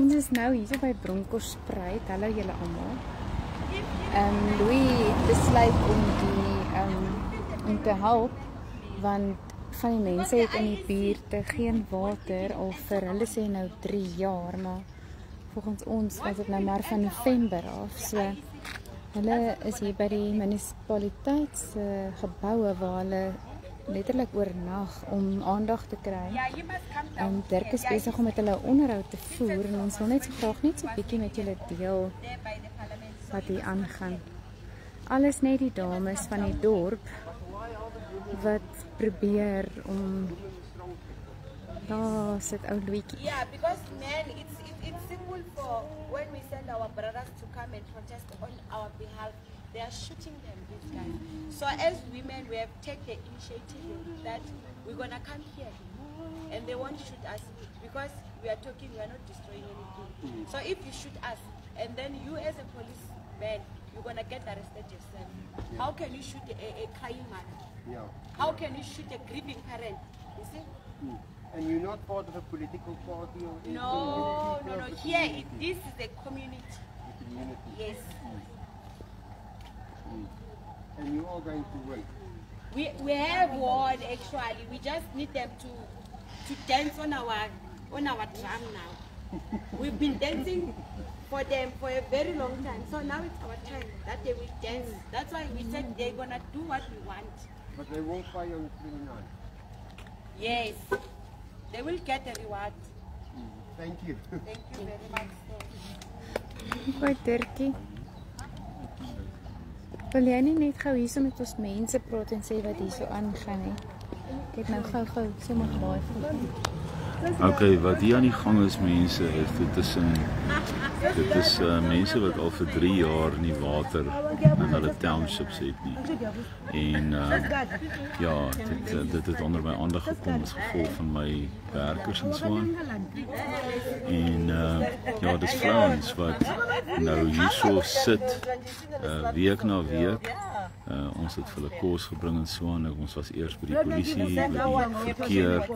Ons is nou hier by Bronkhorstspruit. Hallo julle almal. Ehm um, Louis besluit om die ehm um, om te help want van die mense het in die buurt geen water al vir hulle sê nou 3 jaar, maar volgens ons was dit nou maar van November af. So hulle is hier by die munisipaliteit se geboue waar hulle letterlik oornag om aandag te kry. Ja, en Dirk is besig om met hulle onderhoud te voer en ons wil net so graag net so 'n bietjie met julle deel wat hier aangaan. Alles net die dames van die dorp wat probeer om daar sit ou Louitjie. Yeah, because man, it's it, it's simple for when we send our brothers to come and protest on our behalf. They are shooting them, these guys. So as women, we have taken the initiative that we're going to come here. And they won't shoot us because we are talking, we are not destroying anything. So if you shoot us, and then you as a policeman, you're going to get arrested yourself. How can you shoot a, a crying mother? Yeah. How can you shoot a grieving parent? You see? Hmm. And you're not part of a political party or anything? No, no, no. Here, it, this is a community. The community. Yes. Hmm. And you are going to win. We, we have one actually. We just need them to to dance on our on our drum now. We've been dancing for them for a very long time. So now it's our time that they will dance. That's why we said they're gonna do what we want. But they won't pay on 29. Yes. They will get a reward. Thank you. Thank you very much. sir. Hoi Dirkie. Wil jy nie net gou hierso met ons mense praat en sê wat hierso aangaan nie? Ek het nou gou-gou sommer baie van. Okay, wat hier aan die gang is mense, is dit is 'n dit is uh, mense wat al vir 3 jaar nie water in hulle townships het nie. En uh, ja, dit uh, dit het onder my aandag gekom as gevolg van my werkers en so aan. En uh, ja, dis vrouens wat nou hierso sit uh, week na week Uh, ons het vir hulle kos gebring en so aan. Ons was eers by die polisie, by die verkeer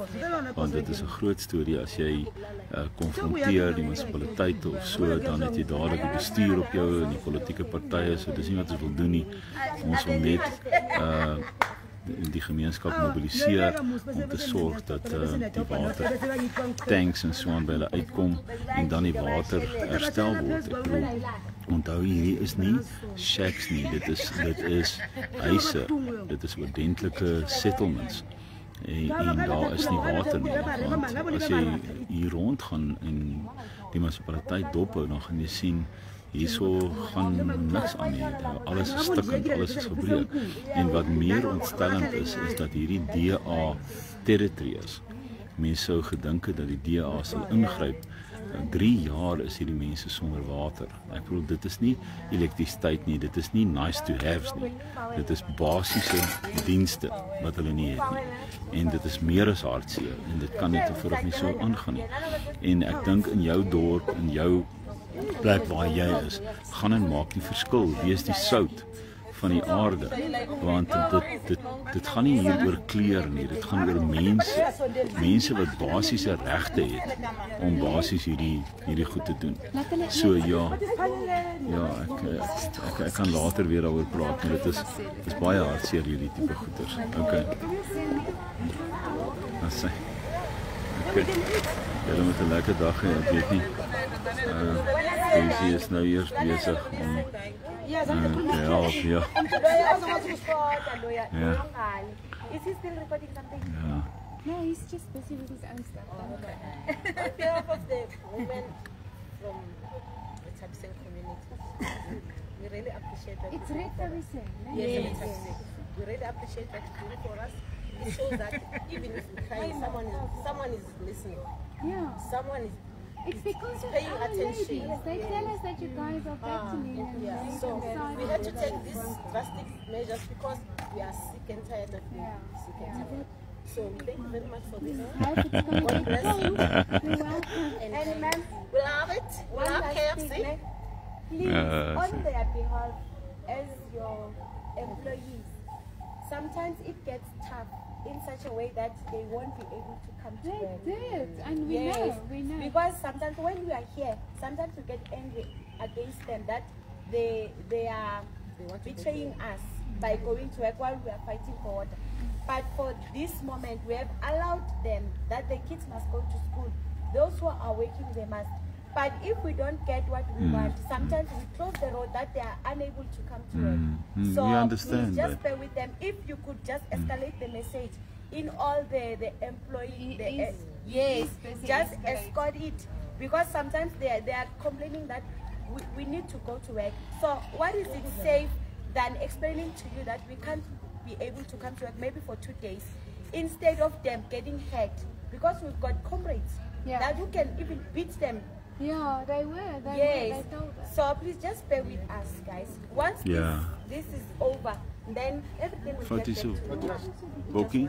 want dit is 'n groot storie as jy uh, konfronteer die munisipaliteite of so dan het jy dadelik die bestuur op jou en die politieke partye. So dis nie wat ons wil doen nie. Ons wil net uh die, die gemeenskap mobiliseer om te sorg dat uh, die water tanks en so aan by hulle uitkom en dan die water herstel word. Ek bedoel Onthou hierdie is nie shacks nie, dit is dit is huise. Dit is ordentlike settlements. En, en daar is nie water nie. Want as jy hier rond gaan en die munisipaliteit dophou, dan gaan jy sien hierso gaan niks aan nie. Alles is stukkend, alles is gebreek. En wat meer ontstellend is, is dat hierdie DA territory is. Mense sou gedink het dat die DA sal ingryp 3 jaar is hierdie mense sonder water. Ek bedoel dit is nie elektrisiteit nie, dit is nie nice to haves nie. Dit is basiese dienste wat hulle nie het nie. En dit is meer as hartseer en dit kan net te vroeg nie so aangaan nie. En ek dink in jou dorp en jou plek waar jy is, gaan en maak die verskil. Wees die sout van die aarde. Want dit dit dit gaan nie hier oor kleer nie. Dit gaan oor mense. Mense wat basiese regte het om basies hierdie hierdie goed te doen. So ja. Ja ek ek, ek, ek kan later weer daaroor praat maar dit is dit is baie hartseer hierdie tipe goeters okay sê? Okay julle moet 'n lekker dag hê ek weet nie uh, Daisy is nou eers besig om Yeah, uh, te help ja yeah. Is he still recording something? ja No, he's just busy with his own stuff. On behalf of the women from the Tabsen community, we really appreciate that. It's Red Harrison. no? Yes, yes. We really appreciate that you do for us. It shows that even if we cry, someone is, someone is listening. Yeah. Someone is It's because of paying our attention. ladies. They tell us that you guys are ah, battling and yeah. being So we of had to take these drastic measures because we are sick and tired of being sick and tired. So thank you very much for this. Hope it's gonna God bless you. You're. And, ma'am, we'll have it. We'll have eh? KFC. Please, Yeah, on their behalf, as your employees, sometimes it gets tough in such a way that they won't be able to come to They work. did, and we Yes, know, we know. Because sometimes when we are here, sometimes we get angry against them that they they are betraying us by going to work while we are fighting for water. But for this moment, we have allowed them that the kids must go to school. Those who are working, they must. But if we don't get what we Mm. want, sometimes we close the road that they are unable to come to Mm, work. mm, So we understand please just that. bear with them. If you could just escalate the message in all the the employee, the, uh, yes, just escalate. escort it because sometimes they are, they are complaining that we, we need to go to work. So what is it safe than explaining to you that we can't be able to come to work maybe for two days instead of them getting hurt because we've got comrades Yeah. that you can even beat them. Yeah, they were. They yes. were. They told us. So please just bear with us, guys. Once Yeah. this, this is over, then everything will Vat get hier back so. to Bokkie?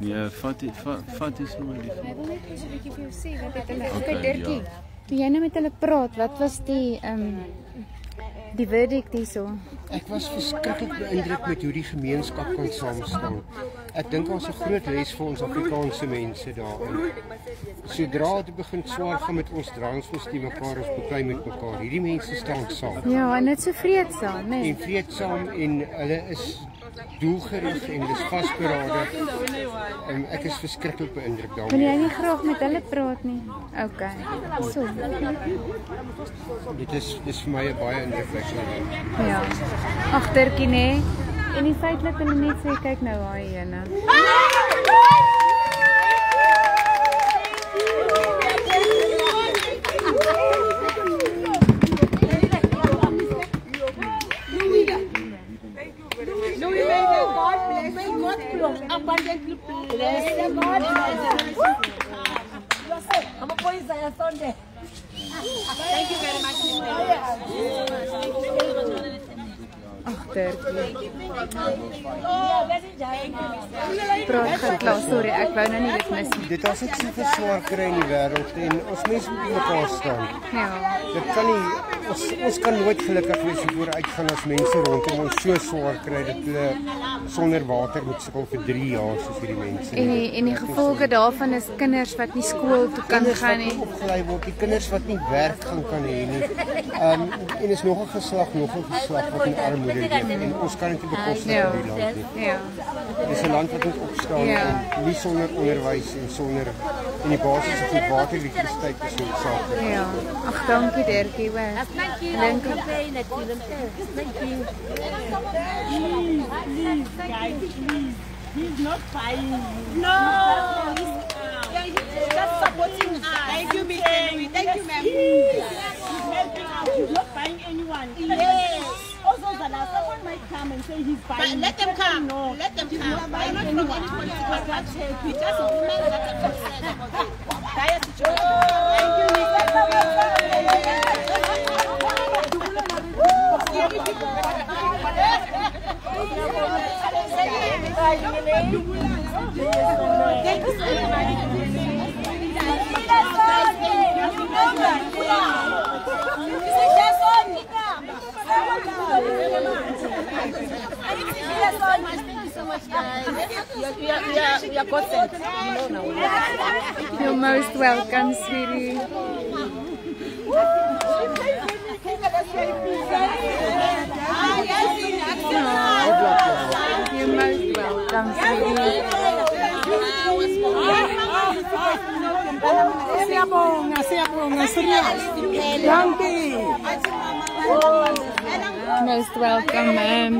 Nee, vat die vat, vat die so my lief. Hy wil net eers 'n bietjie vir jou sê wat het hulle Okay, Okay, Dirkie. Toe jy nou met hulle praat, wat was die ehm um, die verdict hierso? Ek was verskriklik beïndruk met hoe die gemeenskap kan saam staan. Ek dink ons 'n groot les vir ons Afrikaanse mense daarin. Sodra dit begin swaar gaan met ons draans ons die mekaar ons beklei met mekaar. Hierdie mense staan saam. Ja, en dit so vreedsaam, né? En vreedsaam en hulle is doelgerig en dis vasberade. En ek is verskriklik beïndruk Wil jy daarmee. nie graag met hulle praat nie? Okay. So. Dit is dis vir my 'n baie indrukwekkende. Ja. Agtertjie nê. En die feit dat hulle net sê kyk nou hy ene. Bless the God Thank you very much. Praat klaar. Sorry, ek wou nou nie dit mis nie. Dit as ek soveel swaar kry in die wêreld en ons mense moet mekaar staan. Ja. Dit kan nie ons ons kan nooit gelukkig wees voor uitgaan as mense rondom ons so swaar kry dat hulle sonder water moet sukkel vir 3 jaar soos hierdie mense. En die, en die gevolge daarvan is kinders wat nie skool toe kan kinders gaan nie. opgelei word, die kinders wat nie werk gaan kan hê nie. Ehm en is nog 'n geslag, nog 'n geslag wat in armoede leef en ons kan dit nie bekostig Ja. in hierdie land nie. Ja. Dis 'n land wat moet opstaan Ja. en nie sonder onderwys en sonder in die basis op die water is saak. Ja. Ag dankie Dertjie hoor. Dankie. Dankie. Please, please, please. He's not fine. No. Yeah, he's just supporting us. Thank you, Thank you, ma'am. He's not buying anyone. Yeah. Zana, someone might come and say he's But let them come. No. Let them come. not I'm buying not from any political party. We just women that are concerned about the dire situation. Thank you, Thank you so much. You're most welcome, sweetie. Aww. You're most welcome, ma'am.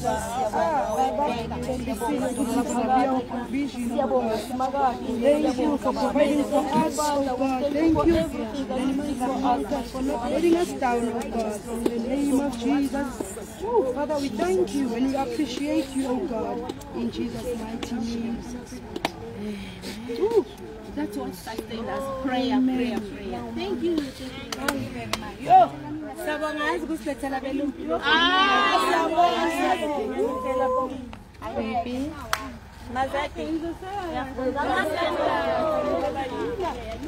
Thank you for providing for us, oh God. Thank you for letting us down, oh God. In the name of Jesus. Oh, Father, we thank you and we appreciate you, oh God. In Jesus' mighty name. Ooh. That's what sustained us. Prayer, prayer, prayer. Thank you. Thank you very much. Yo. Sabonga usikulethela belumpi. Ah, sabonga. Baby. Mazati.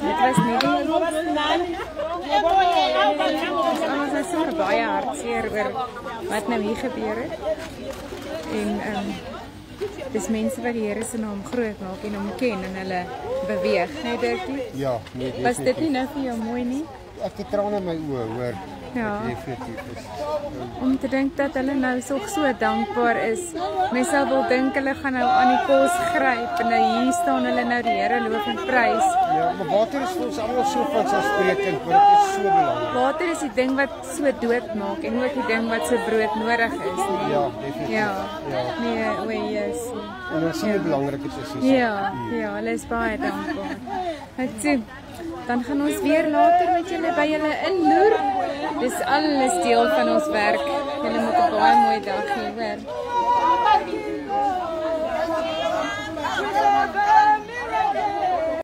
Dit was net ons is so baie hartseer oor wat nou hier gebeur het. En ehm um, dis mense wat die Here se naam groot maak en hom ken en hulle beweeg, né Dirkie? Ja, nee, Was dit nie nou vir jou mooi nie? ek het trane in my oë, hoor. Ja. Definitief is. Om te dink dat hulle nou so so dankbaar is. Mens sou wil dink hulle gaan nou aan die kos gryp en nou hier staan hulle nou die Here loof en prys. Ja, maar water is vir ons almal so vanselfsprekend, want dit is so belangrik. Water is die ding wat so dood maak en ook die ding wat so brood nodig is, nee. Ja, definitief. Ja. Ja. Nee, o, yes. En ons sien hoe belangrik dit is. Ja, ja, hulle is baie dankbaar. Ek sê dan gaan ons weer later met julle by julle inloer. Dis alles deel van ons werk. Julle moet 'n baie mooi dag hê, hoor.